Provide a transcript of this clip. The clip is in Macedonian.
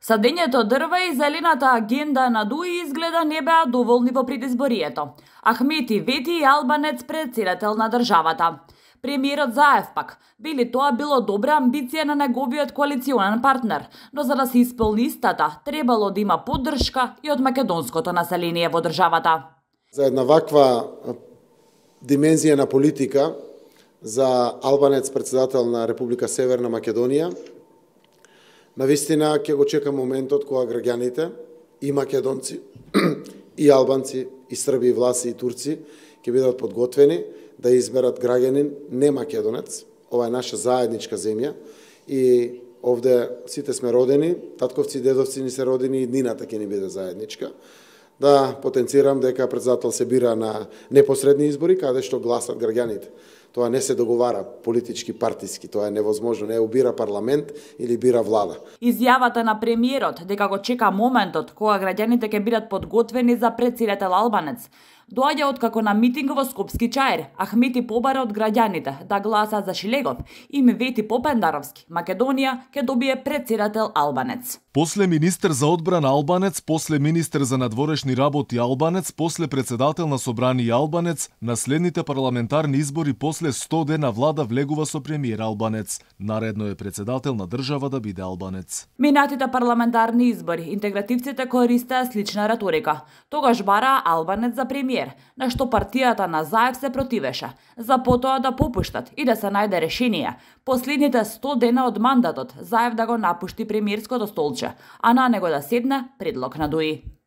Садењето дрва и зелената агенда на ДУИ изгледа не беа доволни во предизборието. Ахмети вети и Албанец председател на државата. Премиерот Заев пак, били тоа било добра амбиција на неговиот коалиционен партнер, но за да се исполни истата, требало да има поддршка и од македонското население во државата. За една ваква димензија на политика, за Албанец председател на Република Северна Македонија, Навистина ќе го чека моментот кога граѓаните и македонци и албанци и срби и власи и турци ќе бидат подготвени да изберат граѓанин не македонец. Ова е наша заедничка земја и овде сите сме родени, татковци и дедовци ни се родени и днината ќе ни биде заедничка. Да потенцирам дека председател се бира на непосредни избори каде што гласат граѓаните. Тоа не се договара политички, партиски, тоа е невозможно, не убира парламент или бира влада. Изјавата на премиерот дека го чека моментот кога граѓаните ќе бидат подготвени за председател Албанец, доаѓа од како на митинг во Скопски чаир, Ахмети побара од граѓаните да гласа за Шилегов. И Вети Попендаровски, Македонија ќе добие председател Албанец. После министер за одбрана Албанец, после министер за надворешни работи Албанец, после председател на собрание Албанец, на следните парламентарни избори после 100 дена влада влегува со премиер Албанец. Наредно е председател на држава да биде Албанец. Минатите парламентарни избори, интегративците користеа слична риторика. Тогаш бара Албанец за премиер, на што партијата на Заев се противеше, за потоа да попуштат и да се најде решение. Последните 100 дена од мандатот Заев да го напушти премиерското столче, а на него да седне предлог на ДУИ.